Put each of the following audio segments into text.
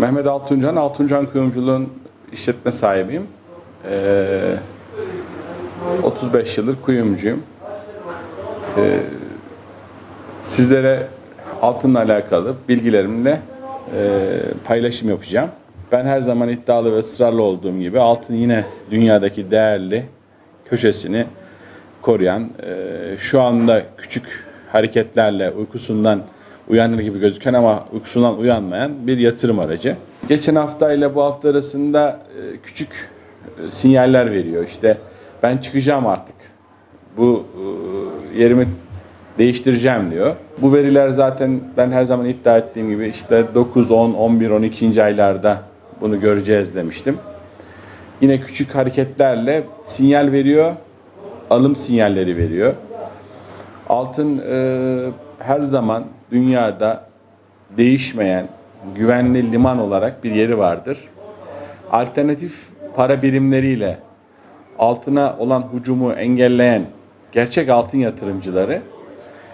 Mehmet Altuncan, Altuncan Kuyumculuğun işletme sahibiyim. Ee, 35 yıldır kuyumcuyum. Ee, sizlere altınla alakalı bilgilerimle e, paylaşım yapacağım. Ben her zaman iddialı ve ısrarlı olduğum gibi altın yine dünyadaki değerli köşesini koruyan, e, şu anda küçük hareketlerle uykusundan uyanır gibi gözüken ama uykusundan uyanmayan bir yatırım aracı. Geçen hafta ile bu hafta arasında e, küçük e, sinyaller veriyor. İşte ben çıkacağım artık. Bu e, yerimi değiştireceğim diyor. Bu veriler zaten ben her zaman iddia ettiğim gibi işte 9, 10, 11, 12. aylarda bunu göreceğiz demiştim. Yine küçük hareketlerle sinyal veriyor, alım sinyalleri veriyor. Altın e, her zaman dünyada değişmeyen, güvenli liman olarak bir yeri vardır. Alternatif para birimleriyle altına olan hücumu engelleyen gerçek altın yatırımcıları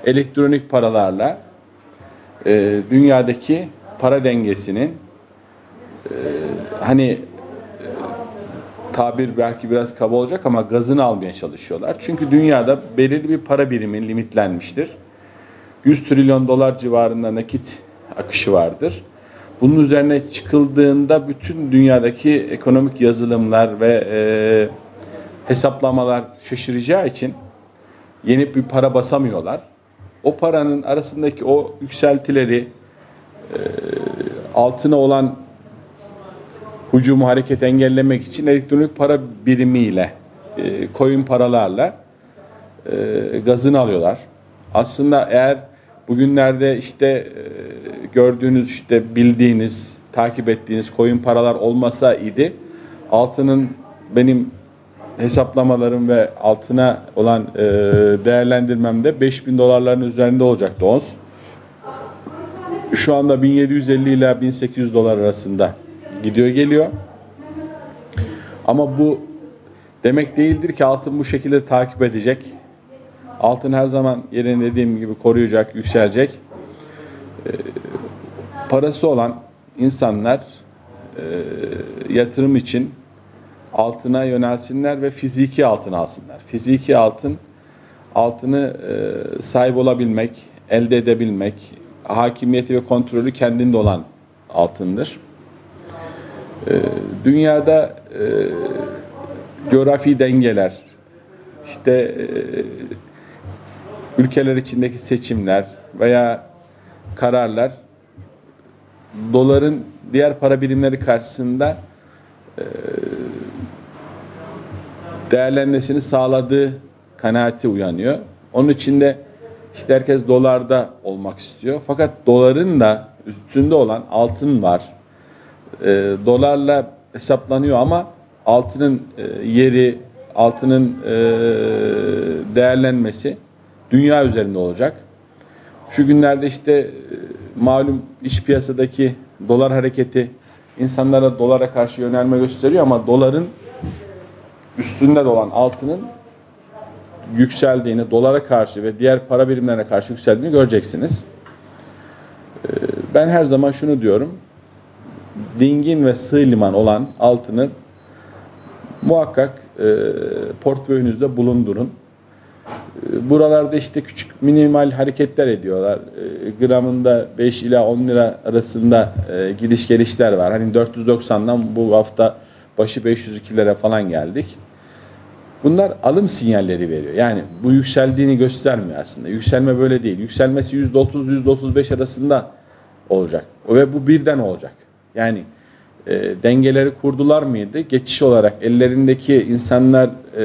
elektronik paralarla e, dünyadaki para dengesinin e, hani e, tabir belki biraz kaba olacak ama gazını almaya çalışıyorlar. Çünkü dünyada belirli bir para birimi limitlenmiştir. 100 trilyon dolar civarında nakit akışı vardır. Bunun üzerine çıkıldığında bütün dünyadaki ekonomik yazılımlar ve e, hesaplamalar şaşıracağı için yeni bir para basamıyorlar. O paranın arasındaki o yükseltileri e, altına olan hücumu hareket engellemek için elektronik para birimiyle e, coin paralarla e, gazını alıyorlar. Aslında eğer bugünlerde işte e, gördüğünüz işte bildiğiniz takip ettiğiniz coin paralar olmasa idi altının benim hesaplamalarım ve altına olan e, değerlendirmemde 5000 dolarların üzerinde olacaktı ons. Şu anda 1750 ile 1800 dolar arasında gidiyor geliyor. Ama bu demek değildir ki altın bu şekilde takip edecek. Altın her zaman yerini dediğim gibi koruyacak, yükselecek. E, parası olan insanlar e, yatırım için altına yönelsinler ve fiziki altın alsınlar. Fiziki altın altını e, sahip olabilmek, elde edebilmek, hakimiyeti ve kontrolü kendinde olan altındır. E, dünyada e, coğrafi dengeler, işte e, ülkeler içindeki seçimler veya kararlar doların diğer para birimleri karşısında e, değerlenmesini sağladığı kanaati uyanıyor. Onun için de işte herkes dolarda olmak istiyor. Fakat doların da üstünde olan altın var. E, dolarla hesaplanıyor ama altının e, yeri, altının e, değerlenmesi dünya üzerinde olacak. Şu günlerde işte e, malum iş piyasadaki dolar hareketi insanlara dolara karşı yönelme gösteriyor ama doların üstünde olan altının yükseldiğini, dolara karşı ve diğer para birimlerine karşı yükseldiğini göreceksiniz. Ee, ben her zaman şunu diyorum. Dingin ve sığ liman olan altını muhakkak e, portföyünüzde bulundurun. E, buralarda işte küçük minimal hareketler ediyorlar. E, gramında 5 ila 10 lira arasında e, gidiş gelişler var. Hani 490'dan bu hafta başı 502 lira falan geldik. Bunlar alım sinyalleri veriyor. Yani bu yükseldiğini göstermiyor aslında. Yükselme böyle değil. Yükselmesi %30 %35 arasında olacak. Ve bu birden olacak. Yani e, dengeleri kurdular mıydı? Geçiş olarak ellerindeki insanlar e,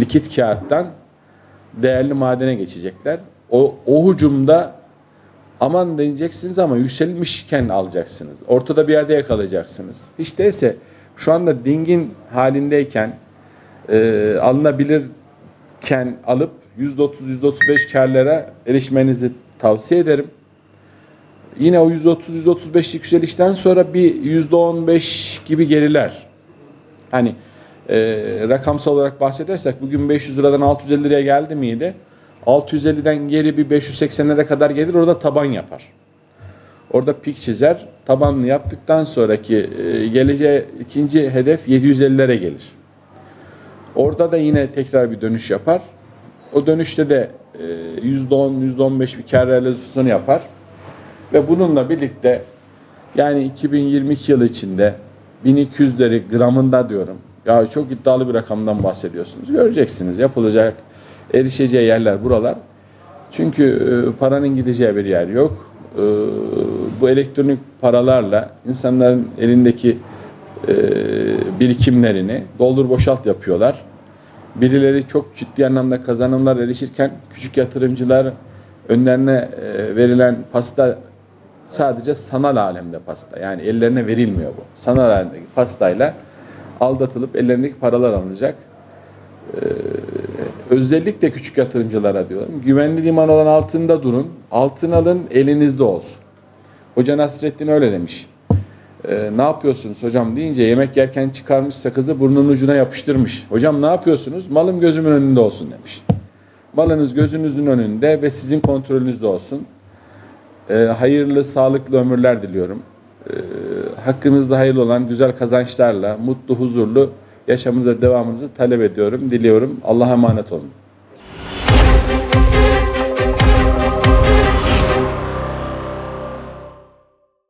likit kağıttan değerli madene geçecekler. O, o hücumda aman diyeceksiniz ama yükselmişken alacaksınız. Ortada bir yerde yakalayacaksınız. Hiç değilse şu anda dingin halindeyken e, alınabilirken alıp %30-%35 karlara erişmenizi tavsiye ederim. Yine o %30-%35'lik yükselişten sonra bir %15 gibi geriler. Hani e, rakamsal olarak bahsedersek bugün 500 liradan 650 liraya geldi miydi? 650'den geri bir 580'lere kadar gelir orada taban yapar. Orada pik çizer tabanlı yaptıktan sonraki e, geleceğe ikinci hedef 750'lere gelir. Orada da yine tekrar bir dönüş yapar. O dönüşte de e, %10, %15 bir kar realizasyonu yapar. Ve bununla birlikte yani 2022 yılı içinde 1200'leri gramında diyorum. Ya çok iddialı bir rakamdan bahsediyorsunuz. Göreceksiniz yapılacak, erişeceği yerler buralar. Çünkü e, paranın gideceği bir yer yok. E, bu elektronik paralarla insanların elindeki e, birikimlerini doldur boşalt yapıyorlar. Birileri çok ciddi anlamda kazanımlar erişirken küçük yatırımcılar önlerine e, verilen pasta sadece sanal alemde pasta. Yani ellerine verilmiyor bu. Sanal alemdeki pastayla aldatılıp ellerindeki paralar alınacak. Ee, özellikle küçük yatırımcılara diyorum. Güvenli liman olan altında durun. Altın alın elinizde olsun. Hoca Nasrettin öyle demiş. Ee, ne yapıyorsunuz hocam deyince yemek yerken çıkarmış sakızı burnunun ucuna yapıştırmış. Hocam ne yapıyorsunuz? Malım gözümün önünde olsun demiş. Malınız gözünüzün önünde ve sizin kontrolünüzde olsun. Ee, hayırlı, sağlıklı ömürler diliyorum. Ee, hakkınızda hayırlı olan güzel kazançlarla, mutlu, huzurlu yaşamınıza devamınızı talep ediyorum, diliyorum. Allah'a emanet olun.